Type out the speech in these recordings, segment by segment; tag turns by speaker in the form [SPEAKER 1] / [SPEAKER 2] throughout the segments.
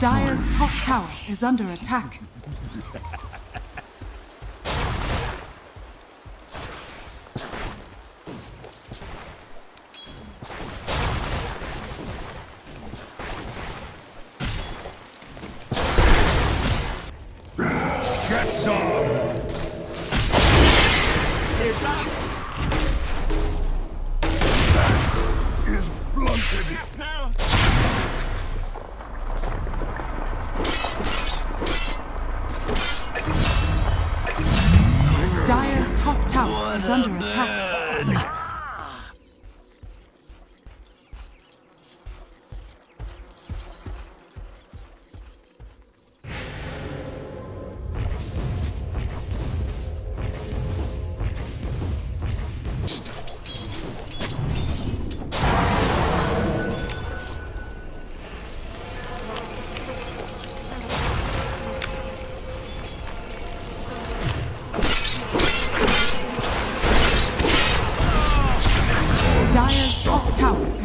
[SPEAKER 1] Dire's top tower is under attack.
[SPEAKER 2] Get some! That is blunted.
[SPEAKER 1] Under attack.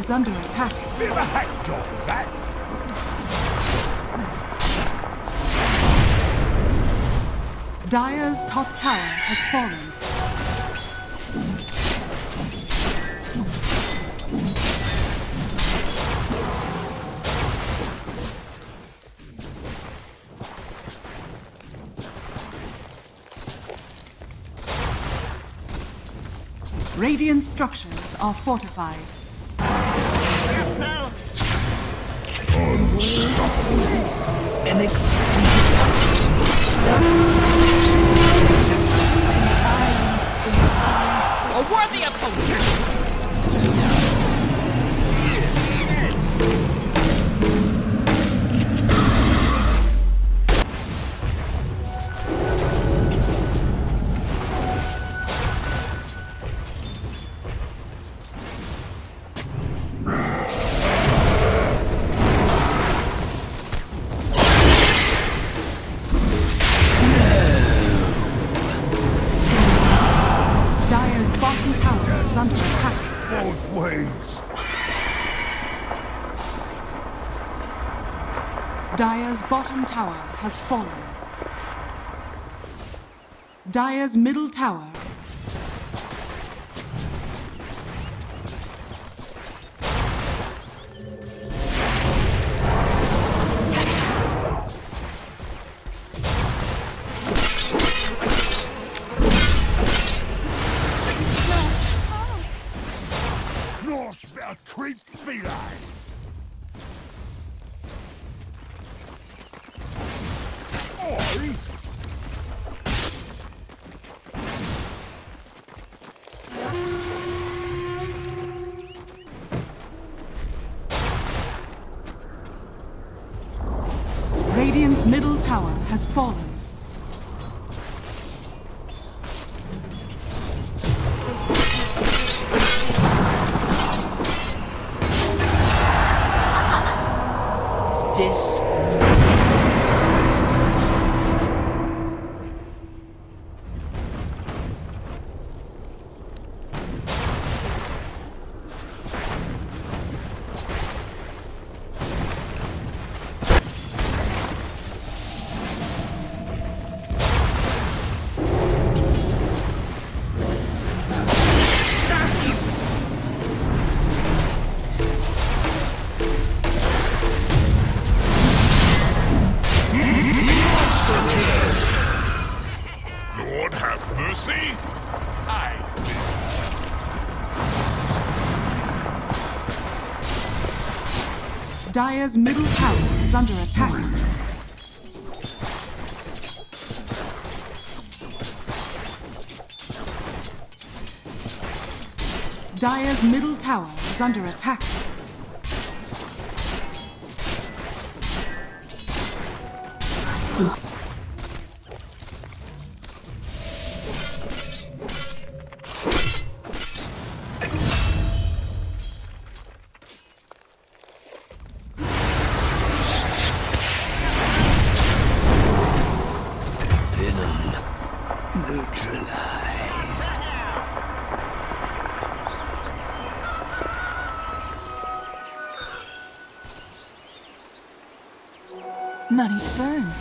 [SPEAKER 1] Is under attack.
[SPEAKER 2] A hack job, that.
[SPEAKER 1] Dire's top tower has fallen. Radiant structures are fortified.
[SPEAKER 3] An exquisite task.
[SPEAKER 4] A worthy opponent!
[SPEAKER 2] Ways.
[SPEAKER 1] Dire's bottom tower has fallen. Dire's middle tower.
[SPEAKER 2] Creep feline. Oi!
[SPEAKER 1] Radiant's middle tower has fallen.
[SPEAKER 2] See? I.
[SPEAKER 1] Dire's middle tower is under attack. Dire's middle tower is under attack.
[SPEAKER 3] Ugh.
[SPEAKER 1] Money to burn.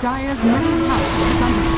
[SPEAKER 1] Dire's middle tower is under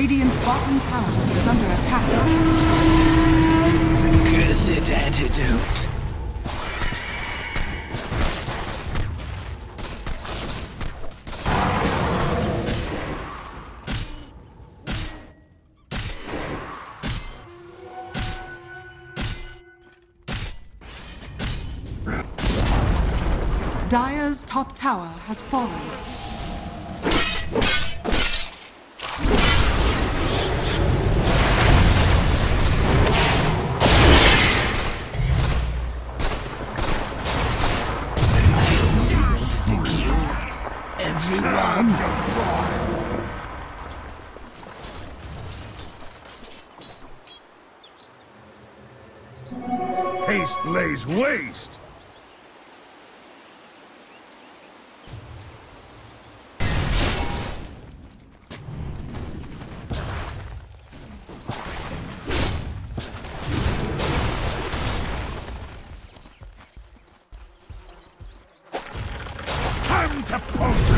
[SPEAKER 1] Radiant's bottom tower is under attack.
[SPEAKER 3] Cursed antidote.
[SPEAKER 1] Dire's top tower has fallen.
[SPEAKER 3] Everyone.
[SPEAKER 2] Haste lays waste! To poke!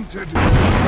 [SPEAKER 2] Is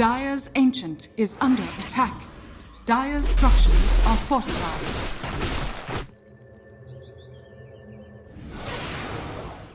[SPEAKER 1] Dire's Ancient is under attack. Dire's structures are fortified.